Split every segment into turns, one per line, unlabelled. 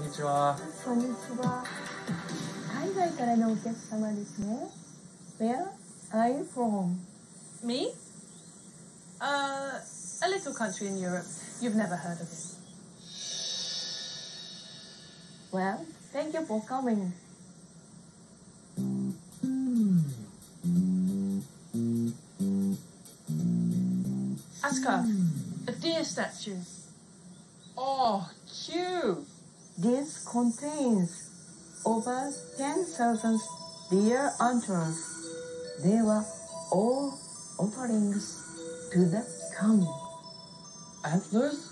んにちは。
こんにちは。海外からのお客様ですね。Where are you from?
Me? Uh, a little country in Europe. You've never heard of it.
Well, thank you for coming.
Asuka, a deer statue.
Oh, cute!
This contains over 10,000 deer antlers. They were all offerings to the kami.
Antlers?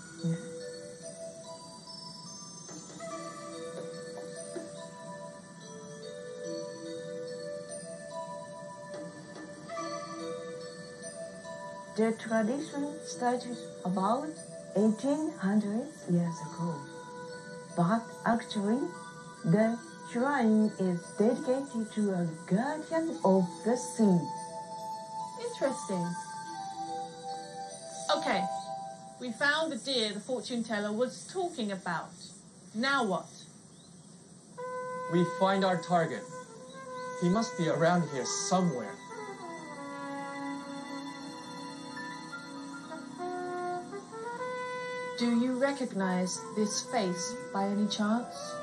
The tradition started about 1800 years ago. But actually, the shrine is dedicated to a guardian of the sea.
Interesting. Okay, we found the deer the fortune teller was talking about. Now what?
We find our target. He must be around here somewhere.
Do you recognize this face by any chance?